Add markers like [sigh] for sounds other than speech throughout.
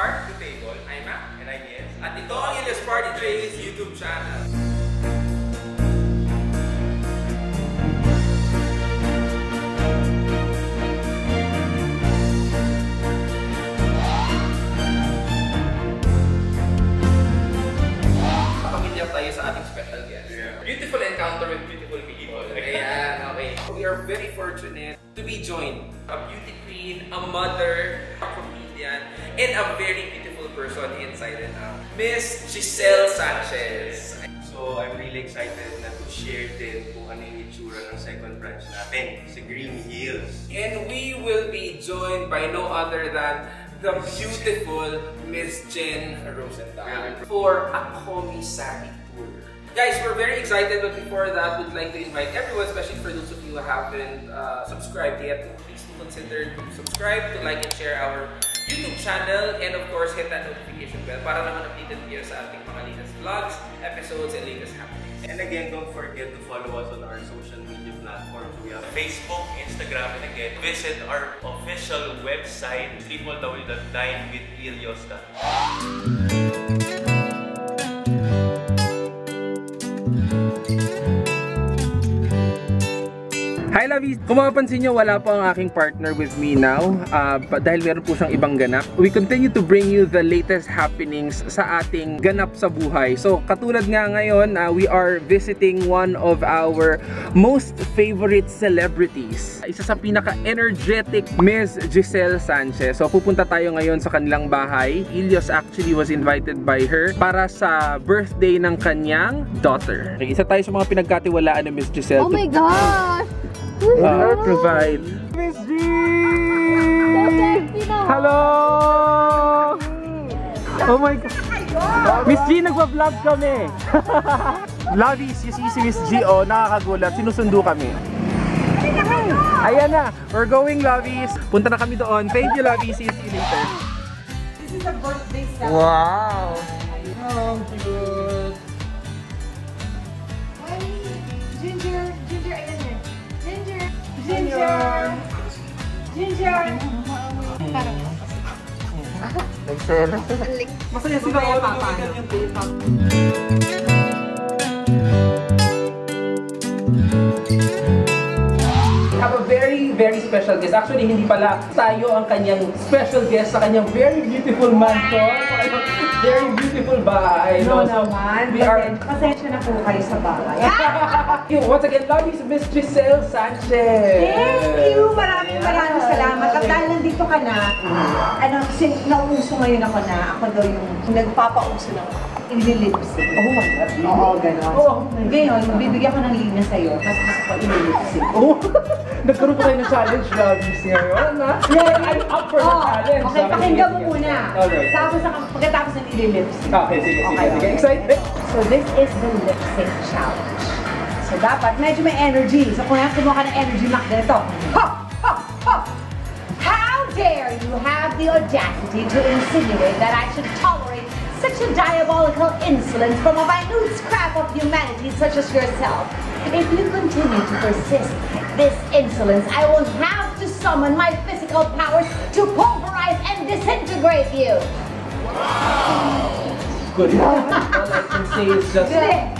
are The Table. I'm Mac. And I'm Yes. At ito ang Ilyas Party Trays YouTube channel. Tayo sa ating special guest. Beautiful encounter with beautiful people. [laughs] Ayan, okay. We are very fortunate to be joined. A beauty queen, a mother, a and a very beautiful person inside and out. Miss Giselle Sanchez. So, I'm really excited na to share din kung ano yung itsura ng second branch natin, sa Green Hills. And we will be joined by no other than the beautiful Miss Jen Rosenthal for a commissary tour. Guys, we're very excited, but before that, we'd like to invite everyone, especially for those of you who haven't uh, subscribed yet, please do consider to subscribe, to like and share our YouTube channel, and of course, hit that notification bell para naman updated kayo sa ating mga latest vlogs, episodes, and latest happenings. And again, don't forget to follow us on our social media platforms. We have Facebook, Instagram, and again, visit our official website, www.dinewithilios.com. Lavis! Kung mapapansin nyo, wala po ang aking partner with me now uh, dahil meron po siyang ibang ganap. We continue to bring you the latest happenings sa ating ganap sa buhay. So katulad nga ngayon, uh, we are visiting one of our most favorite celebrities. Isa sa pinaka-energetic Ms. Giselle Sanchez. So pupunta tayo ngayon sa kanilang bahay. Ilios actually was invited by her para sa birthday ng kanyang daughter. Okay, isa tayo sa mga pinagkatiwalaan ni Ms. Giselle. Oh my gosh! Uh, provide. Miss G! Hello! Oh my God! Miss G, nagpa-vlog kami! [laughs] Lovies, you see si Miss G, oh, nakakagulat. Sinusundo kami. Ayan na! We're going, Lovies! Punta na kami doon. Thank you, Lovies. See you later. This is a birthday celebration. Wow! Oh, cute! Ginger, Ginger. Parang Nagsela. Masaya sila pa, over paano? yung have a very, very special guest. Actually, hindi pala tayo ang kanyang special guest sa kanyang very beautiful mansion, sa kanyang very beautiful bahay. No So, naman. We are Pasensya na po kayo sa bagay. [laughs] you. Once again, love is Miss Giselle Sanchez. Thank you! Maraming maraming salamat. At dahil nandito ka na, ano, kasi nauuso ngayon ako na ako daw yung nagpapauso ng ililipsy. Oh my God. Oo, gano'n. Oo. Ngayon, bibigyan ko ng linya sa'yo, tapos gusto ko ililipsy. Oh, [laughs] nagkaroon pa tayo ng challenge loves ngayon, ha? I'm up for the Oh, challenge. okay, pakinggan mo muna. Alright. Tapos, ang- pagkatapos ng ililipsy. Okay, sige, sige, sige. Excited? So this is the lip sync challenge. So dapat medyo may energy. So kung yan kumuha ka ng energy mac ganito. How dare you have the audacity to insinuate that I should tolerate such a diabolical insolence from a minute scrap of humanity such as yourself? If you continue to persist this insolence, I will have to summon my physical powers to pulverize and disintegrate you. Good. [laughs] All I can say is just...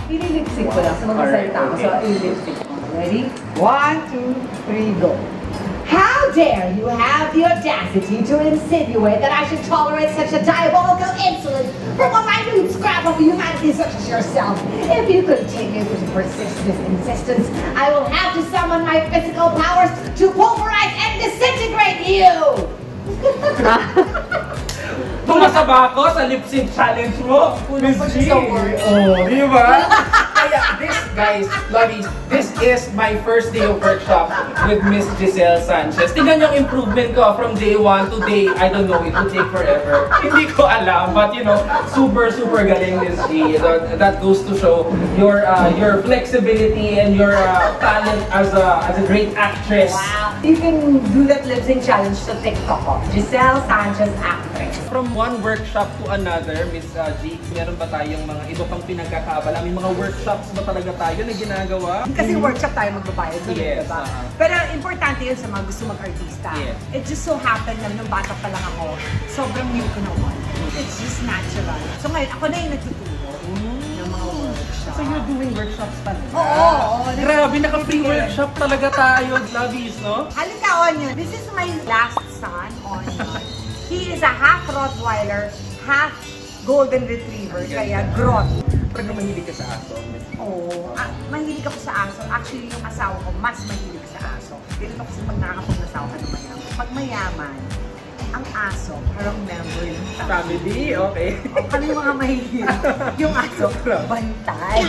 Hindi, ko lang sa mga salita ko. So, okay. Ready? One, two, three, go. How dare you have the audacity to insinuate that I should tolerate such a diabolical insolence from a minute scrap of humanity such as yourself? If you continue to persist this insistence, I will have to summon my physical powers to pulverize and disintegrate you! Pumasa ba ako sa lip sync challenge mo? Miss G? Oh, di ba? [laughs] Kaya this, guys, lovies, this is my first day of workshop with Miss Giselle Sanchez. Tingnan yung improvement ko from day one to day, I don't know, it will take forever. [laughs] Hindi ko alam, but you know, super, super galing Miss G. That, that goes to show your uh, your flexibility and your uh, talent as a as a great actress. Wow! You can do that lip sync challenge sa TikTok ko. Giselle Sanchez Actress. From one workshop to another, Miss uh, G, meron ba tayong mga iba pang pinagkakabala? May mga workshops ba talaga tayo na ginagawa? Kasi workshop tayo magbabayad doon, Yes, diba? uh-huh. Pero importante yun sa mga gusto mag-artista. Yes. It just so happened na nung bata pa lang ako, sobrang new ko na one. It's just natural. So ngayon, ako na yung nagtuturo ng mga workshops. So you're doing workshops pa rin? Oo, oo, oo. Grabe, naka-free workshop talaga tayo, Lovies, no? Halika, Onion. This is my last son, Onion. [laughs] He is a half Rottweiler, half Golden Retriever, kaya grot. Pero mahilig ka sa aso. Oo. Ah, mahilig ako sa aso. Actually, yung asawa ko, mas mahilig sa aso. Ganito kasi pag nakakapag-asawa ka ng mayaman. Pag mayaman, ang aso, parang member ng family. Family, okay. O, kami mga mahilig. Yung aso, bantay.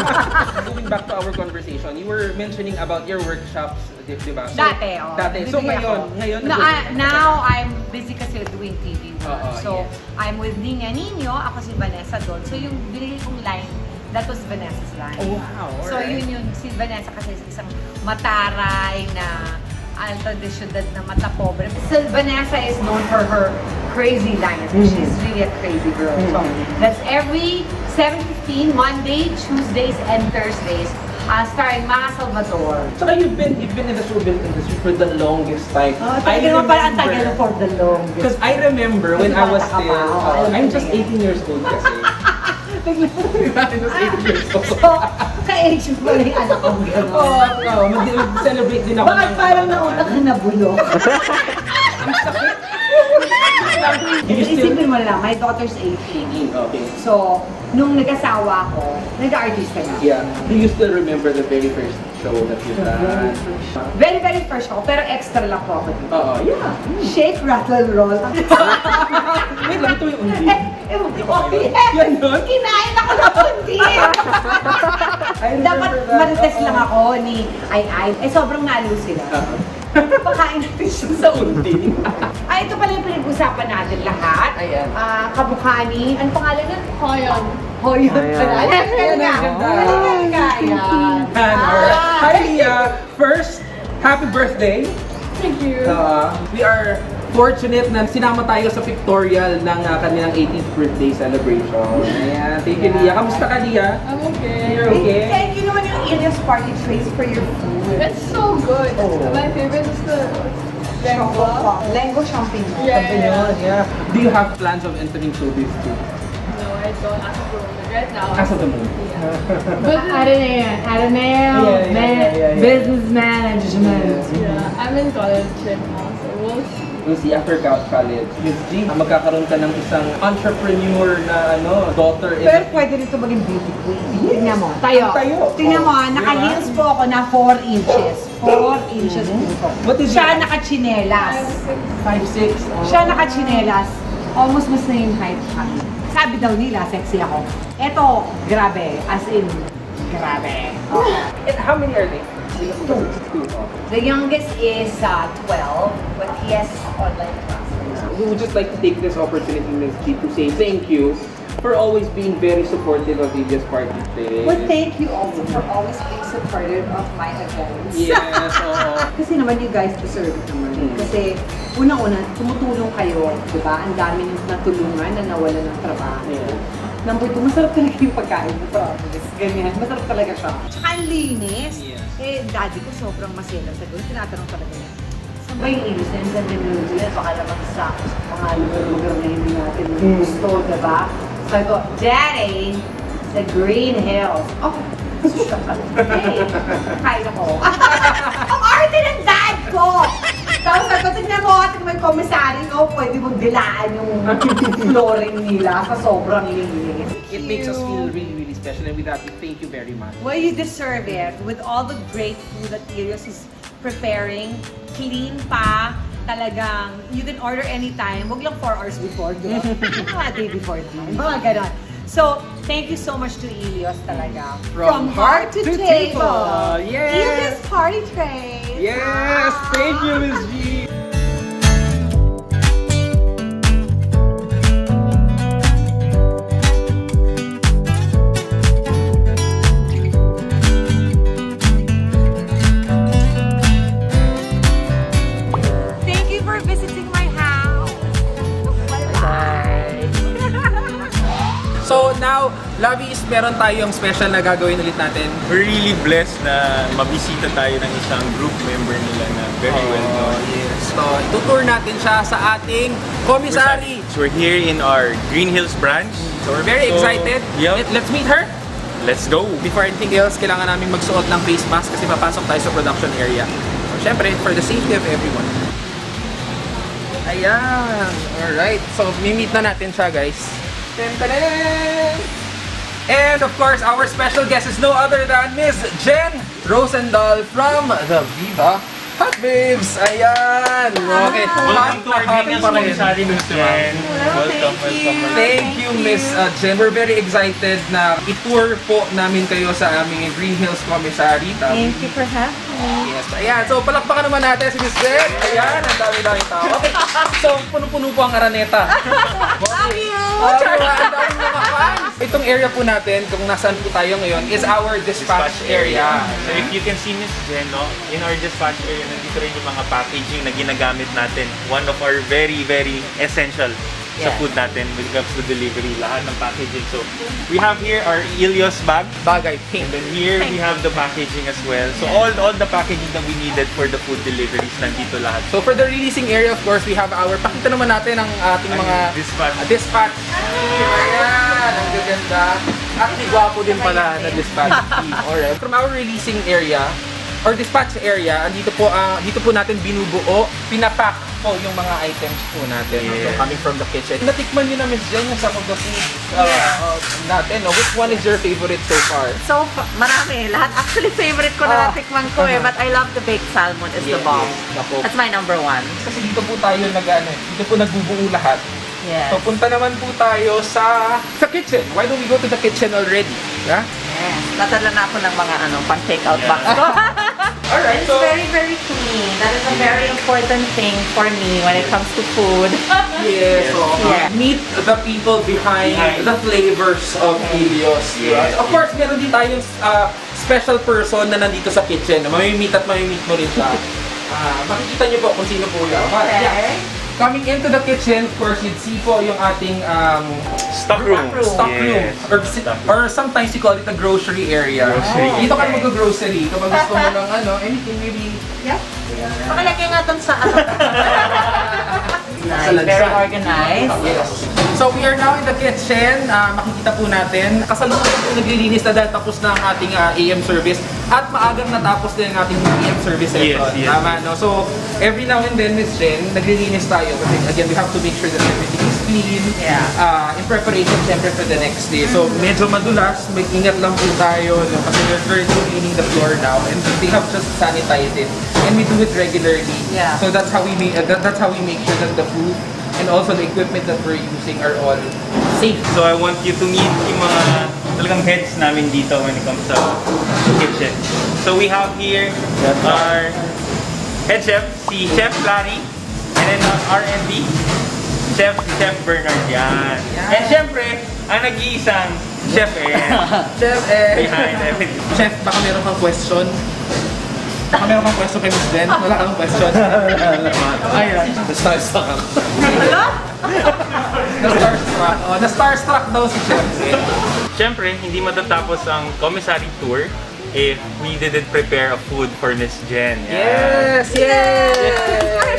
[laughs] Going back to our conversation, you were mentioning about your workshops, di, di ba? So, Dati, oh. Dati. So ngayon, ngayon, Na, ah, now, I'm busy kasi doing TV work. Oo, so, yes. I'm with Nina Nino, ako si Vanessa doon. So, yung binili kong line, that was Vanessa's line. Oh, wow. So, alright. yun yun. Si Vanessa kasi isang mataray na alta de ciudad na mata pobre. So, Vanessa is known for her crazy lines. Mm-hmm. She's really a crazy girl. So, that's every 7.15, Monday, Tuesdays, and Thursdays. Uh, starring Ma Salvador. Saka you've been, you've been in the showbiz industry for the longest time. Oh, talaga naman pala ang tagal remember- for the longest. Because I remember when I was still, oh, uh, I'm just na yan. 18 years old kasi. [laughs] [laughs] I was 18 years old. So, ka-age mo pala yung anak kong gano'n. Oo, oh, mag- mag-celebrate din ako. Bakit ng- parang nauna ka na bulok? You still- Isipin mo lang, my daughter's 18. Okay. So, nung nag-asawa ko, nag-artista na. Yeah. Do you still remember the very first show that you've done? Very, very first ako, pero extra lang po ako dito. Oo, yeah. Shake, rattle, roll. [laughs] Wait lang, ito yung undi. Eh, oh, yes! Yan yun? Kinain ako ng kundi! [laughs] I [laughs] Dapat marites lang ako ni Ay Ay. Eh, sobrang nalo sila. Pakain natin siya sa undi. Ay, ito pala yung. Ayan. Ah, kamukha ni, ano pangalan nun? Hoyon. Hoyon. Yes, Ayan, nga. ang ganda. Galing ka, yan. And, alright. Ah. Hi, Leah. First, happy birthday. Thank you. Uh, we are fortunate na sinama tayo sa pictorial ng uh, kanilang 18th birthday celebration. Ayan. Thank you, Leah. Kamusta ka, Leah? I'm okay. You're okay? Thank you naman yung Ilias Party Trays for your food. It's so good. Oh. My favorite is the Lengo, lengua. Lengo champignon. Yeah, yeah, yeah. Yeah. Do you have plans of entering showbiz too? No, I don't. As of the moment, right now. As of the moment. But I don't know. I don't know. Yeah, yeah, Man- yeah, yeah, yeah. Business management. yeah, I'm in college right now, see after co- college. Miss G, magkakaroon ka ng isang entrepreneur na ano, daughter in Pero pwede rito maging beauty queen. Tingnan mo. Tayo. Ang tayo. Tingnan mo, Oh, ah, naka-heels po ako na 4 inches. 4 inches po ito. What is Siya your- naka-chinelas. 5'6". Siya naka-chinelas. Almost mas na yung height ko. Sabi daw nila, sexy ako. Eto, grabe. As in, grabe. Okay. [laughs] And how many are they? Two. Two. oh. The youngest is uh, 12, but he has online classes. We would just like to take this opportunity, Ms. G, to say thank you for always being very supportive of India's Party Trade. Well, thank you also for always being supportive of my events. Yes, [laughs] oo. Kasi naman you guys deserve it naman. Mm. Kasi una-una, tumutulong kayo, di ba? Ang dami niyong natulungan na nawala ng trabaho. Yeah. Number two, masarap talaga yung pagkain mo. Promise. Ganyan. Masarap talaga siya. Tsaka ang linis. Yes. Eh, daddy ko sobrang masela sa gawin. Tinatanong talaga niya. Saan ba yung ilis na yung ganda nyo yan? Baka naman sa mga lugar-lugar na hindi natin gusto, di ba? Sabi ko, Daddy, sa Green Hills. Oh, [laughs] Hey, kain ako. [laughs] Ang arte ng dad ko! Tapos sabi ko, tignan mo, mo yung commissary ko, pwede mong dilaan yung [laughs] flooring nila sa sobrang linis. It makes us feel really, really special. And with that, we thank you very much. Well, you deserve it. With all the great food that Irios is preparing, clean pa, talagang, you can order anytime. Huwag lang 4 hours before, di ba? [laughs] Mga day before time. Mga ganon. So, thank you so much to Ilios talaga. From heart to table. Yes. Ilios Party Trays. Yes! Thank you, Ms. G! Now, Lavis, meron tayong special na gagawin ulit natin. We're really blessed na mabisita tayo ng isang group member nila na very well known. yes. So, tutour natin siya sa ating komisari. So we're here in our Green Hills branch. So, we're very So, excited. Yep. Let- Let's meet her. Let's go! Before anything else, kailangan namin magsuot ng face mask kasi papasok tayo sa production area. So, syempre, for the safety of everyone. Ayan. Alright. So, mi-meet na natin siya, guys. Ten And of course, our special guest is no other than Miss Jen Rosendahl from the Viva Hot Babes. Ayan. Okay. Welcome to our rin. Commissary, Miss Jen. Welcome, welcome. Thank you, Miss uh, Jen. We're very excited na i-tour po namin kayo sa aming Green Hills Commissary. Thank you for having me. Yes. Ayan. So, palakpakan naman natin si Miss Jen. Ayan. Ang dami-dami tao. Okay. So, puno-puno po ang araneta. [laughs] Love you! Diba? Ang daming mga fans. Itong area po natin, kung nasaan po tayo ngayon, is our dispatch, area. So if you can see Miss Jen, no, in our dispatch area, nandito rin yung mga packaging na ginagamit natin. One of our very, very essential sa Yeah. food natin when it comes to delivery, lahat ng packaging. So we have here our Ilios bag. Bagay, pink. And then here we have the packaging as well. So all all the packaging that we needed for the food deliveries nandito lahat. So for the releasing area, of course, we have our, pakita naman natin ang ating mga dispatch. uh, dispatch. Ayan, ang gaganda. Actually, gwapo din pala na dispatch [laughs] team. Alright. From our releasing area, or dispatch area, andito po, ah, dito po natin binubuo, pinapack po yung mga items po natin. So Yes. coming from the kitchen. Natikman niyo na, Miss Jen, yung some of the foods uh, uh, natin. No? Which one is your favorite so far? So, marami. Lahat actually favorite ko Ah. na natikman ko eh. But I love the baked salmon is the Yes, bomb. yes. That's my number one. Kasi dito po tayo nag, ano, dito po nagbubuo lahat. Yes. So, punta naman po tayo sa sa kitchen. Why don't we go to the kitchen already? Yeah? Yes. Tatala na ako ng mga ano, pang takeout box ko. [laughs] Alright, It's very, very clean. That is a very important thing for me when it comes to food. [laughs] yes. So, Yeah. meet the people behind Behind. the flavors of Helios. Yes. Of course, meron din tayong uh, special person na nandito sa kitchen. Mamimit at mamimit mo rin siya. [laughs] Ah, makikita niyo po kung sino po yun. But, yeah. Coming into the kitchen, of course, you'd see po yung ating um, Stock room. stock room. Yes. Or, si- or sometimes you call it a grocery area. Grocery. Dito ka mag-grocery kapag [laughs] gusto mo ng ano, anything maybe Pakalagay nga dun sa ano. [laughs] Nice. Very organized. Yes. So we are now in the kitchen. Ah, makikita po natin. Kasalukuyan po naglilinis na dahil tapos na ang ating ah, AM service. At maagang natapos din ang ating PM service session. Yes, yes. Tama, no? So every now and then, Miss Jen, naglilinis tayo. Kasi again, we have to make sure that everything is clean. Yeah. Ah, in preparation, siyempre, for the next day. So medyo madulas. Mag-ingat lang po tayo. No? Kasi we're currently cleaning the floor now. And they have just sanitized it. And we do it regularly. Yeah. So that's how we make, uh, that, that's how we make sure that the food and also the equipment that we're using are all safe. So I want you to meet yung mga talagang heads namin dito when it comes sa kitchen. So we have here our head chef, si Chef Larry, and then our R&D, Chef, Chef Bernard yan. And syempre, ang nag-iisang Chef Ed Chef, eh, behind everything. Chef, baka meron kang question? Baka meron kang question kay Miss Jen? Wala kang question? [laughs] Ayun. Na-starstruck ako. Na-starstruck. Oh, na-starstruck daw si Chef. Syempre, hindi matatapos ang commissary tour if we didn't prepare a food for Miss Jen. Yan. Yes! Yes!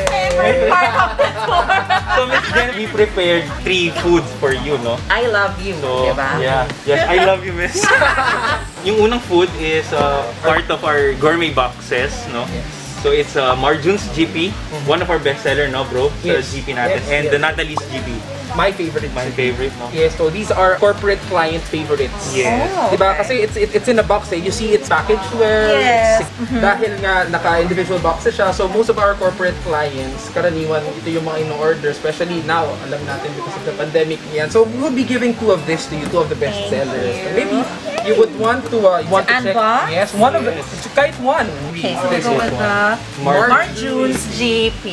Favorite part of the tour. So Miss Jen, we prepared three foods for you, no? I love you, So, diba? yeah. Yes, I love you, miss. [laughs] yung unang food is uh, part of our gourmet boxes, no? So it's uh, Marjun's GP, one of our bestseller, no, bro? Sa Yes. GP natin. Yes, and yes. the Natalie's GP, My favorite. my favorite, no? Yes, so these are corporate client favorites. Yes. Oh, Diba? okay. Kasi it's it, it's in a box eh. You see it's packaged well. Yes. It's- Dahil nga naka-individual boxes siya. So most of our corporate clients, karaniwan ito yung mga in-order. Especially now, alam natin because of the pandemic. Yan. So we'll be giving two of this to you, two of the best Thank sellers. you. Maybe you would want to uh, you want to check. Yes, one of the kahit one. Okay, so we This go is with the Mar- Marjune's GP.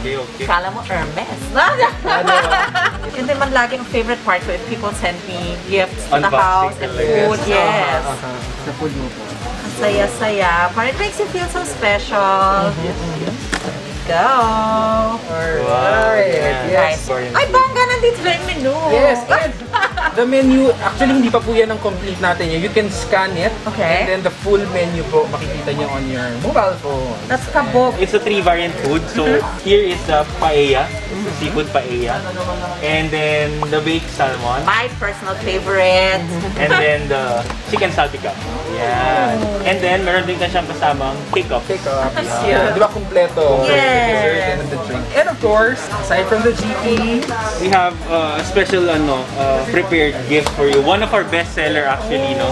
Okay, okay. Kala mo Hermes. [laughs] Yun din man lagi ang favorite part ko if people send me gifts to the house and food. Yes. Sa food mo po. Ang saya-saya. Parang it makes you feel so special. Go! Alright. Yes. Nice. Ay, bangga nandito na yung menu. Yes, and [laughs] the menu, actually hindi pa po yan ang complete natin. You can scan it. Okay. And then the full menu po, makikita nyo on your mobile phone. That's kabog. It's a three variant food. So here is the paella, seafood paella, and then the baked salmon, My personal favorite. and then the chicken salpicap. Yeah. And then meron din ka siyang kasamang pick-up. Pick up. Yeah. Di ba kompleto? Yes. And the drink. And of course, aside from the GP, We have uh, a special ano uh, prepared gift for you. One of our best seller actually, no.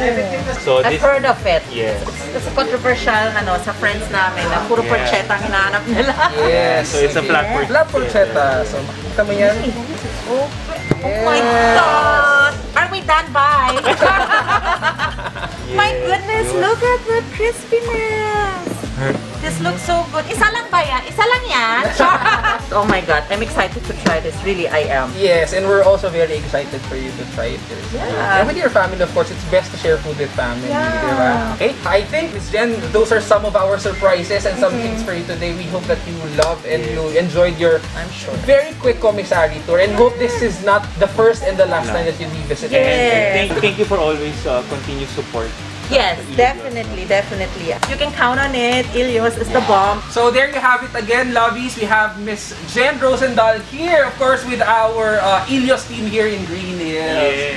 So I've this heard of it. Yes. It's a controversial ano sa friends namin na puro Yeah. porchetta ang hinahanap nila. yes. So it's a flat pork. Flat porchetta. So makikita mo yan. Oh, oh my God! Are we done by? [laughs] [laughs] My goodness, look at the crispiness! This looks so good. Isa lang ba yan? Isa lang yan? [laughs] oh my God, I'm excited to try this. Really, I am. Yes, and we're also very excited for you to try it. Yeah. And with your family, of course, it's best to share food with family. Yeah. di ba? Okay, I think, Miss Jen, those are some of our surprises and some things for you today. We hope that you love and you enjoyed your I'm sure. very quick commissary tour and hope this is not the first and the last time that you'll be visiting. Yes. Thank, thank you for always uh, continued support. Yes, [laughs] definitely, definitely. You can count on it. Ilios is the bomb. So there you have it again, lovies. We have Miss Jen Rosendahl here, of course, with our uh, Ilios team here in Green Hills.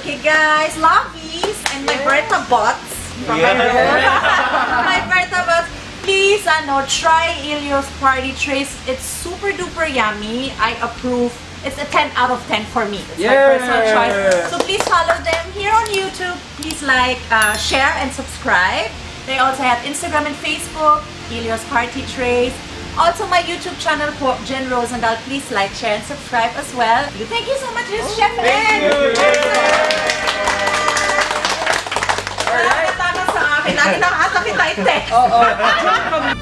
Okay, guys, lovies and my Berta bots from [laughs] [laughs] my Yeah. room. my Berta bots. Please, ano, try Ilios Party Trace. It's super duper yummy. I approve. It's a 10 out of 10 for me. It's my personal choice. So please follow them here on YouTube. Please like, uh, share, and subscribe. They also have Instagram and Facebook, Ilios Party Trace. Also, my YouTube channel, po, Jen Rosendahl. Please like, share, and subscribe as well. Thank you so much, Chef Ed. Alright. Tama sa akin. Lagi nakakasakit na ite. Oo.